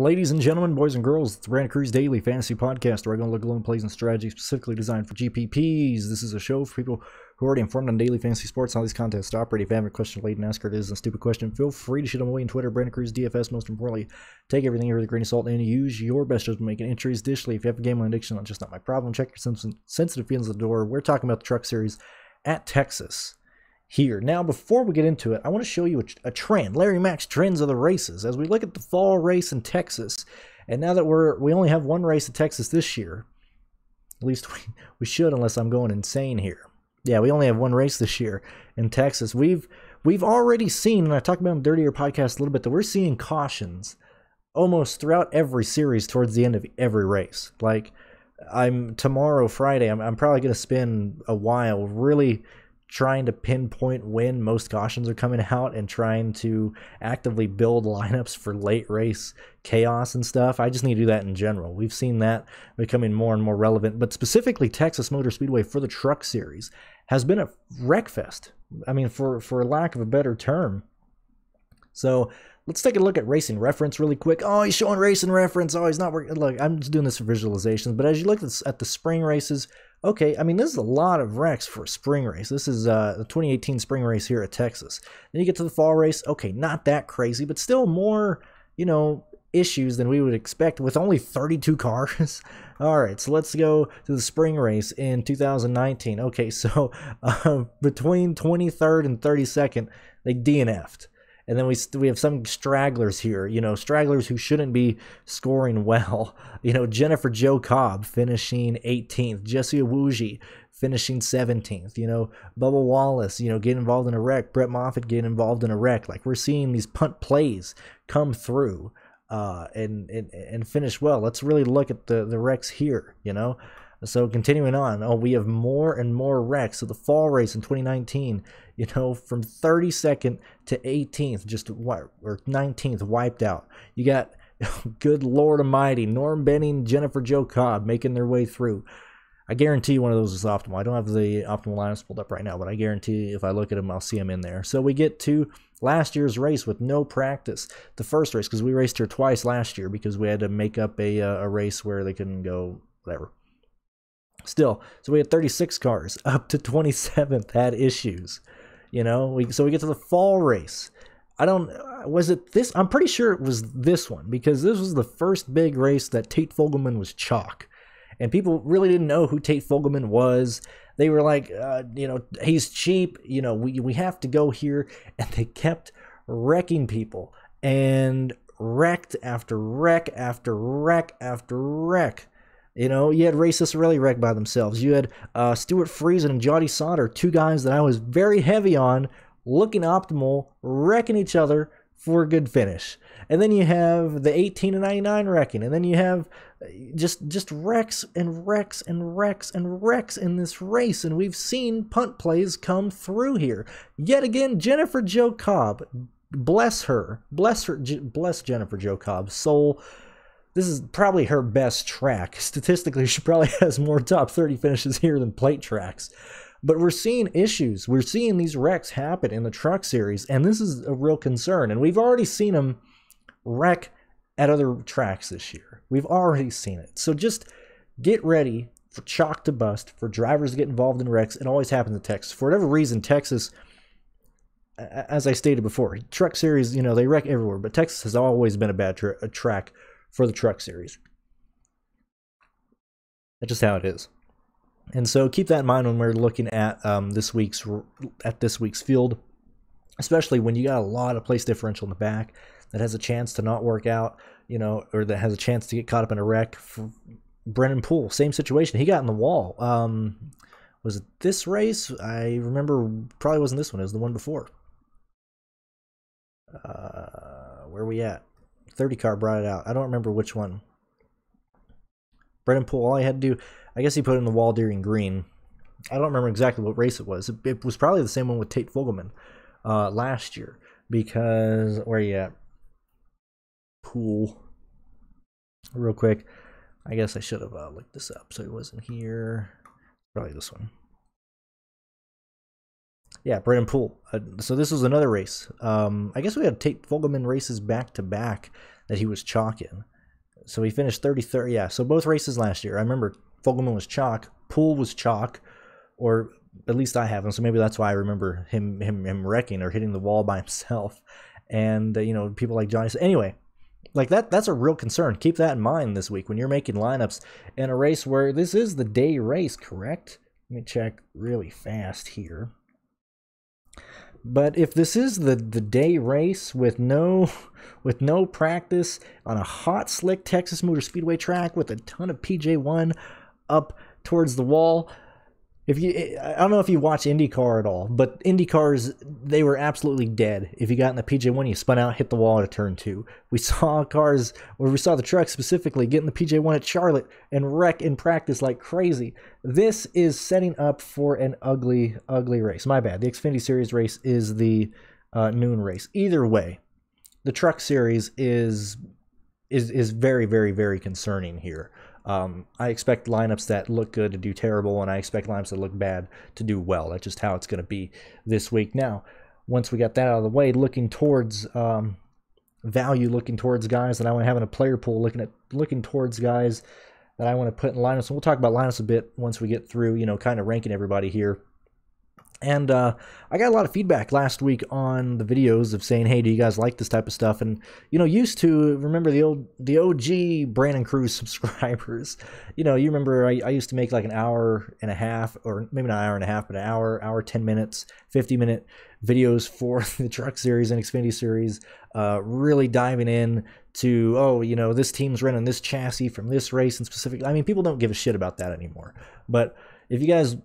Ladies and gentlemen, boys and girls, it's the Brandon Cruz Daily Fantasy Podcast, where I to look alone plays and strategies specifically designed for GPPs. This is a show for people who are already informed on daily fantasy sports how these contests operate. If you have a question related and ask her it is a stupid question, feel free to shoot them away on Twitter, Brandon Cruz DFS. Most importantly, take everything here with a grain of salt and use your best judgment making entries. Additionally, if you have a gambling addiction, that's just not my problem. Check your sensitive feelings at the door. We're talking about the Truck Series at Texas here. Now, before we get into it, I want to show you a, a, trend, Larry Max trends of the races. As we look at the fall race in Texas, and now that we're we only have one race in Texas this year, at least we, we should, unless I'm going insane here. Yeah, we only have one race this year in Texas. We've we've already seen, and I talked about in Dirtier podcast a little bit, that we're seeing cautions almost throughout every series towards the end of every race. Like I'm tomorrow, Friday, I'm, I'm probably going to spend a while really trying to pinpoint when most cautions are coming out and trying to actively build lineups for late race chaos and stuff. I just need to do that in general. We've seen that becoming more and more relevant, but specifically Texas Motor Speedway for the truck series has been a wreck fest. I mean, for for lack of a better term. So let's take a look at racing reference really quick. Oh, he's showing racing reference. Oh, he's not working. Look, I'm just doing this for visualizations. But as you look at the spring races, Okay, I mean, this is a lot of wrecks for a spring race. This is uh, the 2018 spring race here at Texas. Then you get to the fall race. Okay, not that crazy, but still more, you know, issues than we would expect with only 32 cars. All right, so let's go to the spring race in 2019. Okay, so uh, between 23rd and 32nd, they DNF'd. And then we we have some stragglers here, you know, stragglers who shouldn't be scoring well. You know, Jennifer Jo Cobb finishing 18th, Jesse Iwuji finishing 17th, you know, Bubba Wallace, you know, get involved in a wreck, Brett Moffitt getting involved in a wreck. Like we're seeing these punt plays come through uh, and, and and finish well. Let's really look at the the wrecks here, you know. So continuing on, oh, we have more and more wrecks. So the fall race in 2019, you know, from 32nd to 18th, just or 19th wiped out. You got, good Lord Almighty, Norm Benning, Jennifer Jo Cobb making their way through. I guarantee one of those is optimal. I don't have the optimal lineups pulled up right now, but I guarantee if I look at them, I'll see them in there. So we get to last year's race with no practice. The first race, because we raced here twice last year because we had to make up a, uh, a race where they couldn't go, whatever. Still, so we had 36 cars. Up to 27th had issues. You know, we so we get to the fall race. I don't was it this I'm pretty sure it was this one because this was the first big race that Tate Fogleman was chalk. And people really didn't know who Tate Fogleman was. They were like, uh, you know, he's cheap. You know, we we have to go here, and they kept wrecking people and wrecked after wreck after wreck after wreck. You know, you had Race really wrecked by themselves. You had uh, Stewart Friesen and Johnny Sauter, two guys that I was very heavy on, looking optimal, wrecking each other for a good finish. And then you have the 18 and 99 wrecking, and then you have uh, just just wrecks and wrecks and wrecks and wrecks in this race. And we've seen punt plays come through here. Yet again, Jennifer Jo Cobb, bless her, bless her, bless Jennifer Jo Cobb, soul this is probably her best track. Statistically, she probably has more top 30 finishes here than plate tracks. But we're seeing issues. We're seeing these wrecks happen in the truck series, and this is a real concern. And we've already seen them wreck at other tracks this year. We've already seen it. So just get ready for chalk to bust, for drivers to get involved in wrecks. It always happens in Texas. For whatever reason, Texas, as I stated before, truck series, you know, they wreck everywhere, but Texas has always been a bad tra- a track for the truck series. That's just how it is. And so keep that in mind when we're looking at um, this week's at this week's field, especially when you got a lot of place differential in the back that has a chance to not work out, you know, or that has a chance to get caught up in a wreck. For Brennan Poole, same situation. He got in the wall. Um, was it this race? I remember probably wasn't this one. It was the one before. Uh, where are we at? 30 car brought it out. I don't remember which one. Brennan Poole, all he had to do, I guess he put in the wall during green. I don't remember exactly what race it was. It, it was probably the same one with Tate Fogleman uh, last year because where are you at? Poole. Real quick, I guess I should have uh, looked this up so it wasn't here. Probably this one. Yeah, Brennan Poole. Uh, so this was another race. Um, I guess we had Tate Fogleman races back to back that he was chalking. So he finished 33rd. Yeah, so both races last year. I remember Fogleman was chalk, Poole was chalk, or at least I have him. So maybe that's why I remember him him him wrecking or hitting the wall by himself. And uh, you know, people like Johnny. So Anyway, like that that's a real concern. Keep that in mind this week when you're making lineups in a race where this is the day race, correct? Let me check really fast here. But if this is the the day race with no with no practice on a hot slick Texas Motor Speedway track with a ton of PJ1 up towards the wall, if you I don't know if you watch IndyCar at all, but IndyCars they were absolutely dead. If you got in the PJ1, you spun out, hit the wall at a turn two. We saw cars, or we saw the truck specifically, get in the PJ1 at Charlotte and wreck in practice like crazy. This is setting up for an ugly, ugly race. My bad. The Xfinity Series race is the uh, noon race. Either way, the Truck Series is is is very, very, very concerning here. Um, I expect lineups that look good to do terrible, and I expect lineups that look bad to do well. That's just how it's going to be this week. Now, once we got that out of the way, looking towards um, value, looking towards guys that I want to have in a player pool, looking at looking towards guys that I want to put in lineups. And we'll talk about lineups a bit once we get through, you know, kind of ranking everybody here. And uh, I got a lot of feedback last week on the videos of saying, "Hey, do you guys like this type of stuff?" And you know, used to remember the old, the OG Brandon Cruz subscribers. You know, you remember I, I used to make like an hour and a half, or maybe not an hour and a half, but an hour, hour, ten minutes, fifty minute videos for the Truck Series and Xfinity Series. Uh, really diving in to, oh, you know, this team's running this chassis from this race and specific. I mean, people don't give a shit about that anymore. But if you guys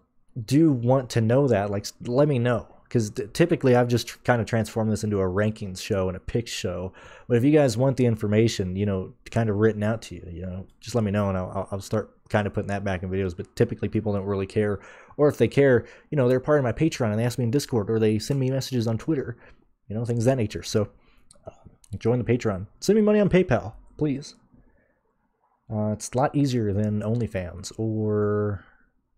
do want to know that, like, let me know. Because typically I've just kind of transformed this into a rankings show and a pick show. But if you guys want the information, you know, kind of written out to you, you know, just let me know and I'll, I'll start kind of putting that back in videos. But typically people don't really care. Or if they care, you know, they're part of my Patreon and they ask me in Discord or they send me messages on Twitter, you know, things that nature. So uh, join the Patreon. Send me money on PayPal, please. Uh, it's a lot easier than OnlyFans or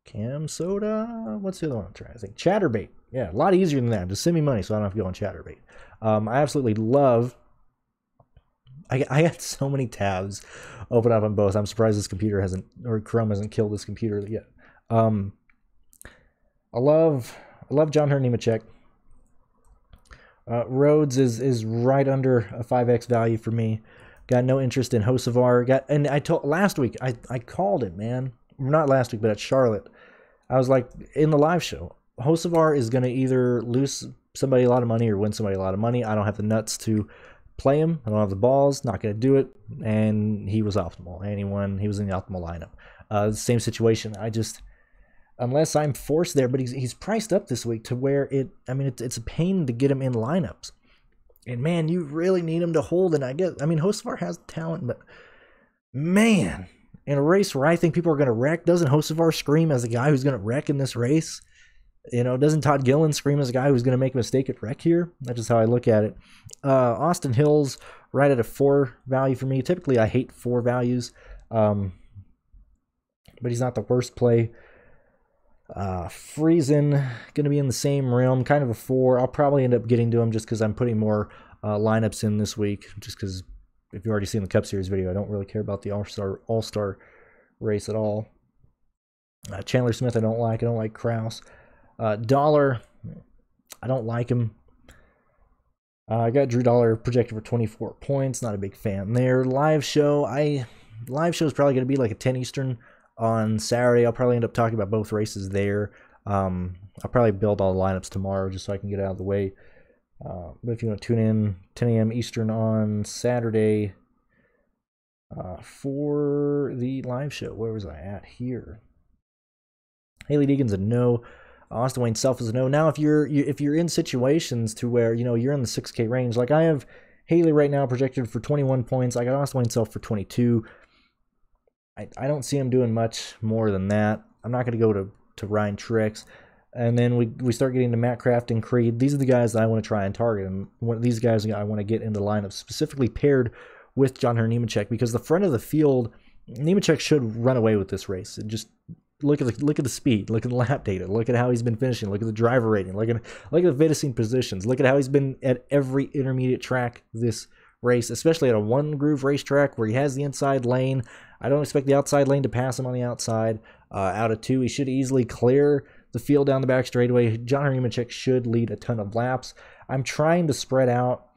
Cam Soda. What's the other one I'm trying to think? Chaturbate. Yeah, a lot easier than that. Just send me money so I don't have to go on Chaturbate. Um, I absolutely love. I, I got so many tabs open up on both. I'm surprised this computer hasn't or Chrome hasn't killed this computer yet. Um, I love I love John Hunter Nemechek. Uh, Rhodes is is right under a 5x value for me. Got no interest in Hocevar. Got and I told last week I I called it, man. Not last week, but at Charlotte. I was like in the live show. Hocevar is going to either lose somebody a lot of money or win somebody a lot of money. I don't have the nuts to play him. I don't have the balls. Not going to do it. And he was optimal. And he was in the optimal lineup. Uh, same situation. I just unless I'm forced there, but he's he's priced up this week to where it. I mean, it's it's a pain to get him in lineups. And man, you really need him to hold. And I guess I mean, Hocevar has talent, but man, in a race where I think people are going to wreck, doesn't Hocevar scream as a guy who's going to wreck in this race? You know, doesn't Todd Gilliland scream as a guy who's going to make a mistake at wreck here? That's just how I look at it. Uh, Austin Hills right at a four value for me. Typically, I hate four values, um, but he's not the worst play. Uh, Friesen going to be in the same realm, kind of a four. I'll probably end up getting to him just because I'm putting more uh, lineups in this week, just because if you've already seen the Cup Series video, I don't really care about the All Star All Star race at all. Uh, Chandler Smith, I don't like. I don't like Kraus. Uh, Dollar, I don't like him. Uh, I got Drew Dollar projected for 24 points. Not a big fan there. Live show, I live show is probably going to be like a 10 Eastern on Saturday. I'll probably end up talking about both races there. Um, I'll probably build all the lineups tomorrow just so I can get out of the way. Uh, but if you want to tune in 10 a.m. Eastern on Saturday uh, for the live show, where was I at here? Hailie Deegan's a no. Austin Wayne Self is a no. Now, if you're you, if you're in situations to where you know you're in the 6K range, like I have Hailie right now projected for 21 points. I got Austin Wayne Self for 22. I, I don't see him doing much more than that. I'm not going to go to to Ryan Truex and then we we start getting to Matt Craft and Creed. These are the guys that I want to try and target, and one of these guys I want to get in the lineup specifically paired with John Hunter Nemechek because the front of the field, Nemechek should run away with this race. And just look at the look at the speed, look at the lap data, look at how he's been finishing, look at the driver rating, look at look at the finishing positions, look at how he's been at every intermediate track this race, especially at a one groove racetrack where he has the inside lane. I don't expect the outside lane to pass him on the outside. Uh, out of two, he should easily clear the field down the back straightaway. John Nemechek should lead a ton of laps. I'm trying to spread out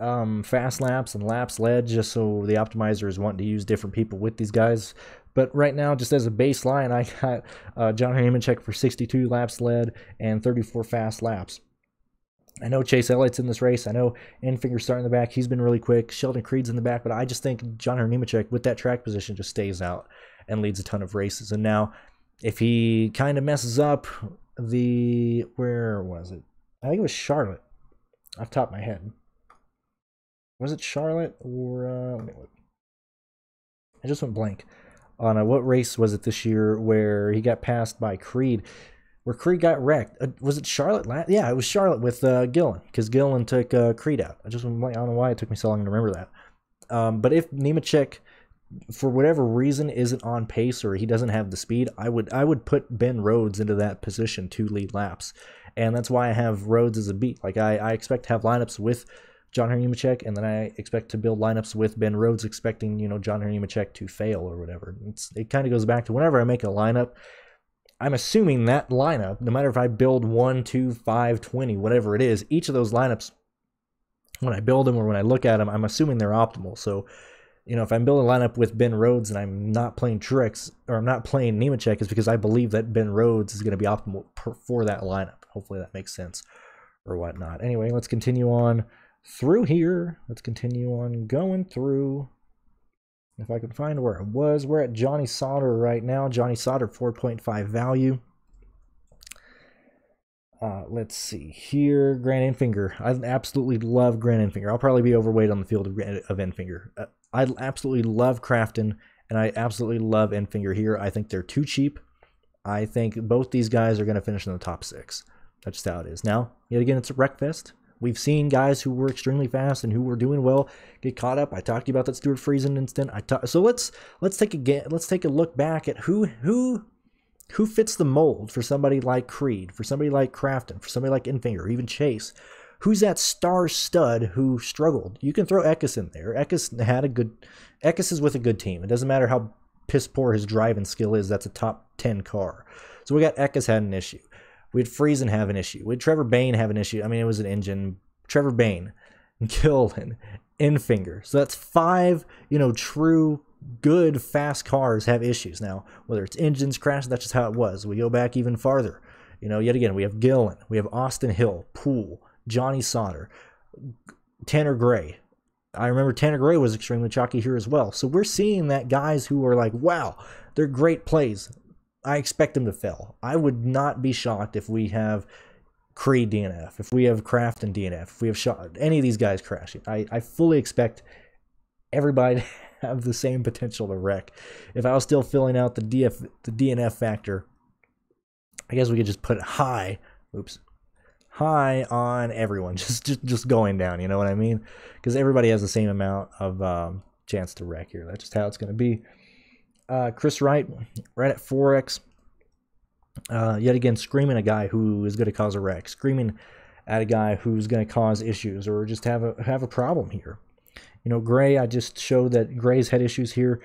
um, fast laps and laps led just so the optimizer is wanting to use different people with these guys. But right now, just as a baseline, I got uh, John Nemechek for 62 laps led and 34 fast laps. I know Chase Elliott's in this race. I know Enfinger's starting in the back. He's been really quick. Sheldon Creed's in the back, but I just think John Nemechek with that track position just stays out and leads a ton of races. And now, if he kind of messes up the where was it? I think it was Charlotte, off top of my head. Was it Charlotte or uh, let me look. I just went blank on a, what race was it this year where he got passed by Creed, where Creed got wrecked. Uh, was it Charlotte? La- yeah, it was Charlotte with uh, Gillen because Gillen took uh, Creed out. I just. I don't know why it took me so long to remember that. Um, but if Nemechek, for whatever reason, isn't on pace or he doesn't have the speed, I would I would put Ben Rhodes into that position to lead laps, and that's why I have Rhodes as a beat. Like I, I expect to have lineups with John Nemechek, and then I expect to build lineups with Ben Rhodes, expecting you know John Nemechek to fail or whatever. It's, it kind of goes back to whenever I make a lineup, I'm assuming that lineup, no matter if I build one, two, five, twenty, whatever it is, each of those lineups, when I build them or when I look at them, I'm assuming they're optimal. So, you know, if I'm building a lineup with Ben Rhodes and I'm not playing Truex or I'm not playing Nemechek, it's because I believe that Ben Rhodes is going to be optimal for that lineup. Hopefully that makes sense or whatnot. Anyway, let's continue on through here. Let's continue on going through. If I can find where it was, we're at Johnny Sauter right now. Johnny Sauter 4.5 value. Uh, let's see here. Grant Enfinger. I absolutely love Grant Enfinger. I'll probably be overweight on the field of, of Enfinger. Uh, I absolutely love Crafton, and I absolutely love Enfinger here. I think they're too cheap. I think both these guys are going to finish in the top six. That's just how it is. Now, yet again, it's a wreckfest. We've seen guys who were extremely fast and who were doing well get caught up. I talked to you about that Stewart Friesen incident. I ta- so let's let's take a let's take a look back at who who who fits the mold for somebody like Creed, for somebody like Crafton, for somebody like Enfinger, even Chase. Who's that star stud who struggled? You can throw Eckes in there. Eckes had a good Eckes is with a good team. It doesn't matter how piss poor his driving skill is. That's a top 10 car. So we got Eckes had an issue. We had Friesen have an issue. We had Trevor Bayne have an issue. I mean, it was an engine. Trevor Bayne, Gillen, Enfinger. So that's five, you know, true good fast cars have issues. Now, whether it's engines crashes, that's just how it was. We go back even farther. You know, yet again, we have Gillen, we have Austin Hill, Poole, Johnny Sauter, Tanner Gray. I remember Tanner Gray was extremely chalky here as well. So we're seeing that guys who are like, wow, they're great plays. I expect them to fail. I would not be shocked if we have Creed DNF, if we have Crafton DNF, if we have shot any of these guys crashing. I, I fully expect everybody to have the same potential to wreck. If I was still filling out the DF the DNF factor, I guess we could just put it high. Oops. High on everyone, just just just going down. You know what I mean? Because everybody has the same amount of um, chance to wreck here. That's just how it's going to be. Uh, Chris Wright, right at 4x. Uh, yet again, screaming a guy who is going to cause a wreck, screaming at a guy who's going to cause issues or just have a have a problem here. You know, Gray, I just showed that Gray's had issues here.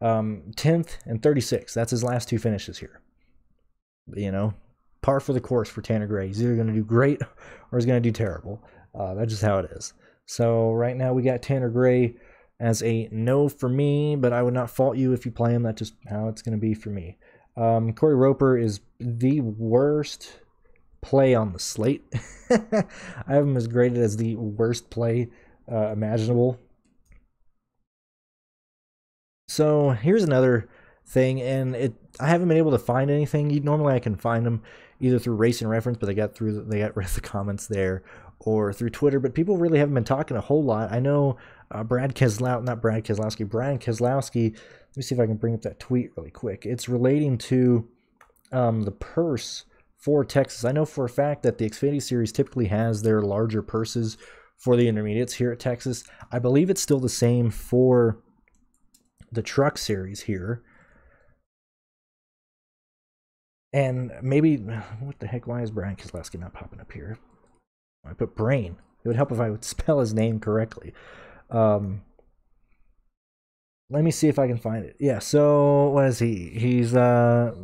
Um, 10th and 36. That's his last two finishes here. You know, par for the course for Tanner Gray. He's either going to do great or he's going to do terrible. Uh, that's just how it is. So right now we got Tanner Gray as a no for me, but I would not fault you if you play him. That's just how it's going to be for me. Um, Cory Roper is the worst play on the slate. I have him as graded as the worst play uh, imaginable. So here's another thing, and it I haven't been able to find anything. Normally I can find them either through Racing Reference, but they got through they got rid of the comments there, or through Twitter. But people really haven't been talking a whole lot. I know uh, Brad Keselowski, not Brad Keselowski, Brad Keselowski. Let me see if I can bring up that tweet really quick. It's relating to um, the purse for Texas. I know for a fact that the Xfinity Series typically has their larger purses for the intermediates here at Texas. I believe it's still the same for the Truck Series here. And maybe, what the heck, why is Brian Keselowski not popping up here? I put brain. It would help if I would spell his name correctly. Um, let me see if I can find it. Yeah, so what is he? He's uh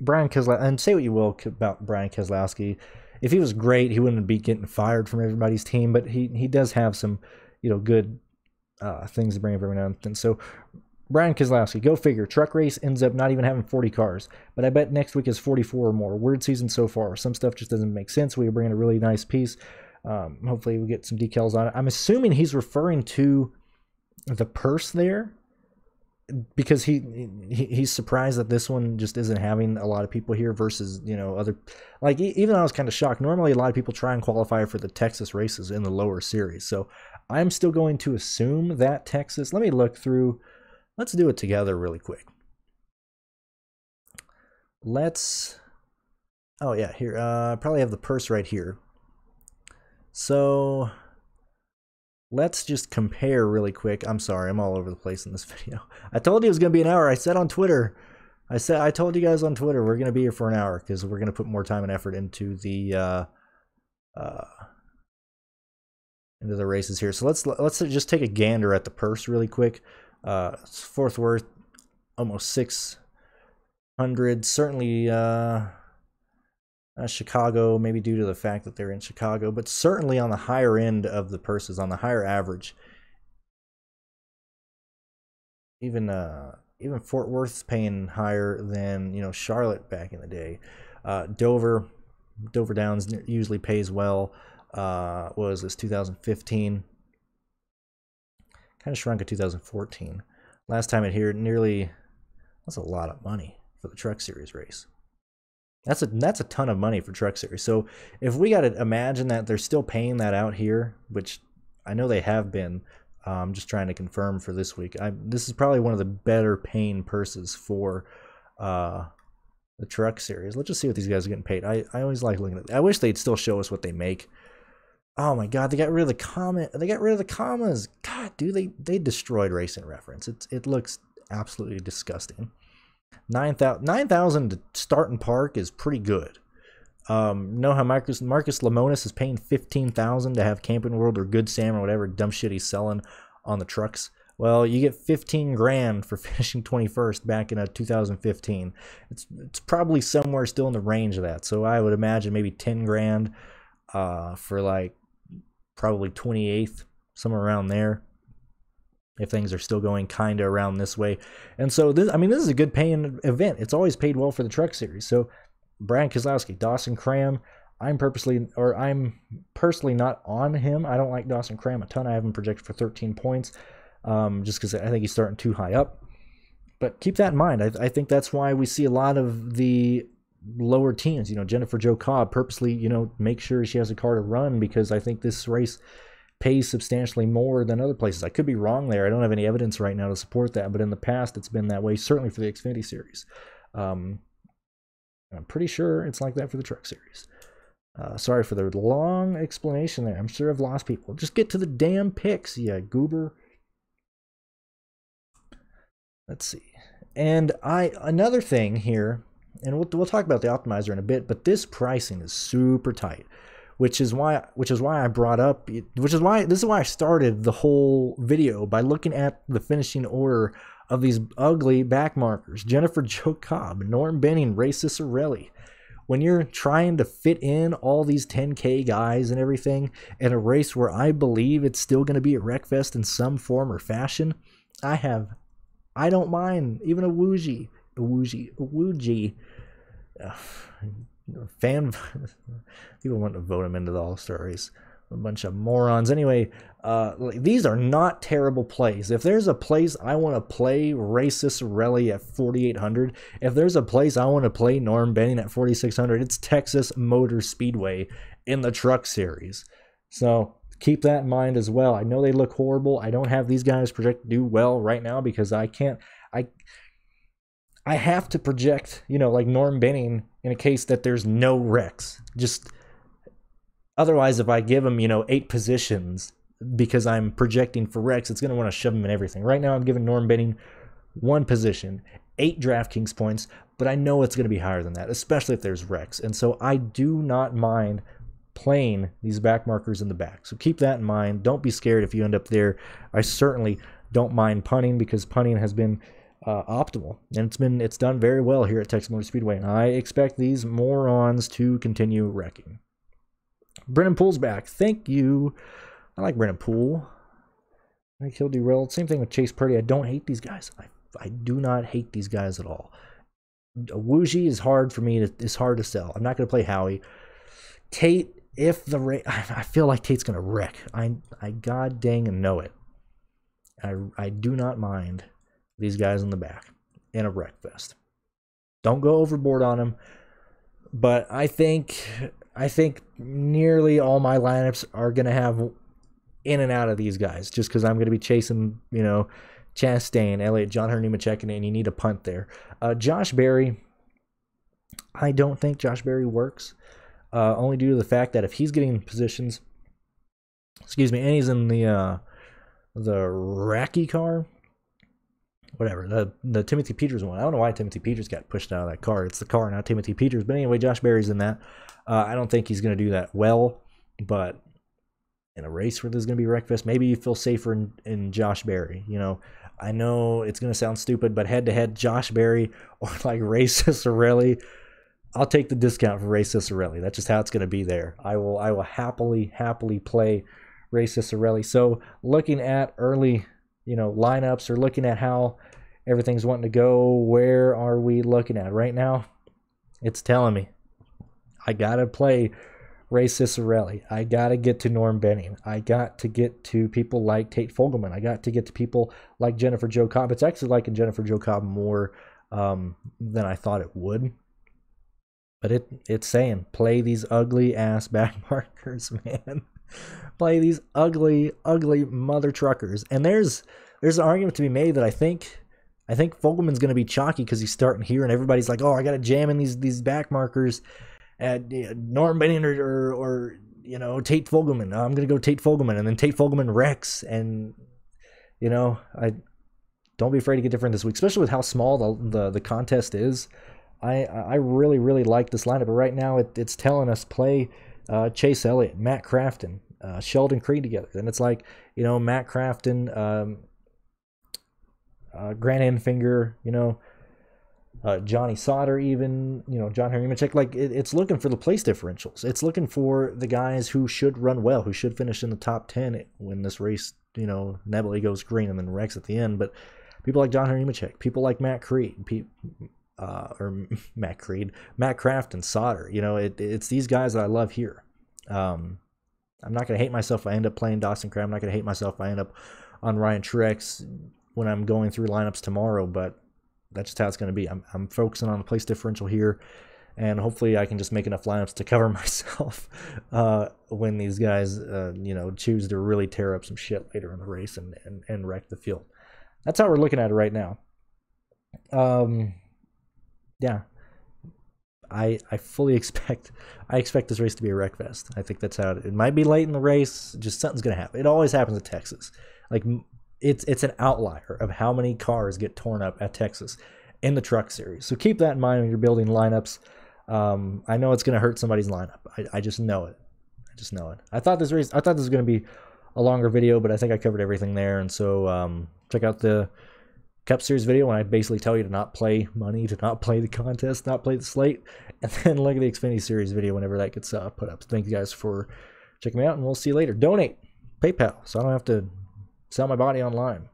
Brian Keselowski. And say what you will about Brian Keselowski. If he was great, he wouldn't be getting fired from everybody's team. But he he does have some you know good uh, things to bring up every now and then. So Brian Keselowski, go figure. Truck race ends up not even having 40 cars, but I bet next week is 44 or more. Weird season so far. Some stuff just doesn't make sense. We are bringing a really nice piece. Um, hopefully, we get some decals on it. I'm assuming he's referring to the purse there because he, he he's surprised that this one just isn't having a lot of people here versus you know other like even I was kind of shocked. Normally, a lot of people try and qualify for the Texas races in the lower series, so I'm still going to assume that Texas. Let me look through. Let's do it together really quick. Let's. Oh yeah, here. Uh, I probably have the purse right here. So let's just compare really quick. I'm sorry, I'm all over the place in this video. I told you it was going to be an hour. I said on Twitter, I said I told you guys on Twitter we're going to be here for an hour because we're going to put more time and effort into the uh, uh, into the races here. So let's let's just take a gander at the purse really quick. Uh, Fort Worth, almost six hundred. Certainly. Uh, uh, Chicago, maybe due to the fact that they're in Chicago, but certainly on the higher end of the purses, on the higher average. Even uh, even Fort Worth's paying higher than you know Charlotte back in the day. Uh, Dover, Dover Downs usually pays well. Uh, was this 2015? Kind of shrunk in 2014. Last time it here, nearly that's a lot of money for the Truck Series race. That's a that's a ton of money for Truck Series. So if we got to imagine that they're still paying that out here, which I know they have been. I'm um, just trying to confirm for this week. I, this is probably one of the better paying purses for uh, the Truck Series. Let's just see what these guys are getting paid. I, I always like looking at. I wish they'd still show us what they make. Oh my god, they got rid of the comment. They got rid of the commas. God, dude, they they destroyed racing reference. It's it looks absolutely disgusting. 9,000 9, to start and park is pretty good. Um, know how Marcus Marcus Lemonis is paying fifteen thousand to have Camping World or Good Sam or whatever dumb shit he's selling on the trucks. Well, you get fifteen grand for finishing twenty first back in a uh, 2015. It's it's probably somewhere still in the range of that. So I would imagine maybe ten grand uh, for like probably twenty eighth, somewhere around there if things are still going kind of around this way. And so this, I mean, this is a good paying event. It's always paid well for the truck series. So Brian Keselowski, Dawson Cram, I'm purposely or I'm personally not on him. I don't like Dawson Cram a ton. I have him projected for 13 points, um, just because I think he's starting too high up. But keep that in mind. I, I think that's why we see a lot of the lower teams. You know, Jennifer Jo Cobb purposely, you know, make sure she has a car to run because I think this race pays substantially more than other places. I could be wrong there. I don't have any evidence right now to support that, but in the past it's been that way, certainly for the Xfinity series. Um, I'm pretty sure it's like that for the Truck series. Uh, sorry for the long explanation there. I'm sure I've lost people. Just get to the damn picks, yeah, goober. Let's see. And I another thing here, and we'll, we'll talk about the optimizer in a bit, but this pricing is super tight which is why which is why I brought up which is why this is why I started the whole video by looking at the finishing order of these ugly back markers. Jennifer Jo Cobb, Norm Benning, Ray Ciccarelli. When you're trying to fit in all these 10K guys and everything in a race where I believe it's still going to be a wreckfest in some form or fashion, I have, I don't mind even Iwuji, a Woogie, a Woogie. fan people want to vote him into the all stars a bunch of morons. Anyway uh, these are not terrible plays. If there's a place i want to play Ray Ciccarelli at 4800 if there's a place i want to play norm benning at 4600 it's texas motor speedway in the truck series. So keep that in mind as well. I know they look horrible. I don't have these guys project to do well right now because i can't i I have to project, you know, like Norm Benning in a case that there's no wrecks. Just otherwise, if I give him, you know, eight positions because I'm projecting for wrecks, it's going to want to shove him in everything. Right now, I'm giving Norm Benning one position, eight DraftKings points, but I know it's going to be higher than that, especially if there's wrecks. And so I do not mind playing these back markers in the back. So keep that in mind. Don't be scared if you end up there. I certainly don't mind punting because punting has been uh, optimal and it's been it's done very well here at Texas Motor Speedway. And I expect these morons to continue wrecking. Brennan Poole's back. Thank you. I like Brennan Poole. I killed derailed. Same thing with Chase Purdy. I don't hate these guys. I, I do not hate these guys at all. Iwuji is hard for me to is hard to sell. I'm not going to play Howie. Tate, if the ra- I feel like Tate's going to wreck. I I god dang know it. I I do not mind these guys in the back in a wreck fest. Don't go overboard on them. But I think I think nearly all my lineups are going to have in and out of these guys just because I'm going to be chasing, you know, Chastain, Elliott, John Hunter Nemechek, and you need a punt there. Uh, Josh Berry, I don't think Josh Berry works, uh, only due to the fact that if he's getting positions, excuse me, and he's in the uh, the Rackley car, whatever the the Timothy Peters one. I don't know why Timothy Peters got pushed out of that car. It's the car, not Timothy Peters. But anyway, Josh Berry's in that. Uh, I don't think he's going to do that well, but in a race where there's going to be wreckfest, maybe you feel safer in, in Josh Berry. You know, I know it's going to sound stupid, but head to head, Josh Berry or like Ray Ciccarelli, I'll take the discount for Ray Ciccarelli. That's just how it's going to be there. I will I will happily happily play Ray Ciccarelli. So looking at early, you know, lineups or looking at how everything's wanting to go, where are we looking at right now? It's telling me I got to play Ray Ciccarelli. I got to get to Norm Benning. I got to get to people like Tate Fogleman. I got to get to people like Jennifer Jo Cobb. It's actually liking Jennifer Jo Cobb more um, than I thought it would. But it it's saying play these ugly ass back markers, man. Play these ugly, ugly mother truckers. And there's there's an argument to be made that I think I think Fogleman's going to be chalky because he's starting here, and everybody's like, "Oh, I got to jam in these these back markers." at Norm Benning or, or, or, you know Tate Fogleman. I'm gonna go Tate Fogleman, and then Tate Fogleman wrecks, and you know I don't be afraid to get different this week, especially with how small the the, the contest is. I I really really like this lineup, but right now it, it's telling us play uh, Chase Elliott, Matt Crafton, uh, Sheldon Creed together, and it's like you know Matt Crafton, um, uh, Grant Enfinger, you know uh, Johnny Sauter, even you know John Henry Nemechek. Like it, it's looking for the place differentials. It's looking for the guys who should run well, who should finish in the top ten when this race, you know, inevitably goes green and then wrecks at the end. But people like John Henry Nemechek, people like Matt Creed, uh, or Matt Creed, Matt Craft and Sauter. You know, it, it's these guys that I love here. Um, I'm not gonna hate myself if I end up playing Dawson Cram. I'm not gonna hate myself if I end up on Ryan Truex when I'm going through lineups tomorrow, but that's just how it's going to be. I'm, I'm focusing on the place differential here, and hopefully I can just make enough lineups to cover myself uh, when these guys, uh, you know, choose to really tear up some shit later in the race and, and, and wreck the field. That's how we're looking at it right now. Um, yeah, I I fully expect I expect this race to be a wreck fest. I think that's how it, it might be late in the race. Just something's gonna happen. It always happens at Texas. Like it's it's an outlier of how many cars get torn up at Texas in the truck series. So keep that in mind when you're building lineups. Um, I know it's going to hurt somebody's lineup. I, I just know it. I just know it. I thought this race. I thought this was going to be a longer video, but I think I covered everything there. And so um, check out the Cup Series video when I basically tell you to not play money, to not play the contest, not play the slate, and then look at the Xfinity Series video whenever that gets uh, put up. Thank you guys for checking me out, and we'll see you later. Donate PayPal, so I don't have to sell my body online.